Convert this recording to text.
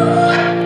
Oh.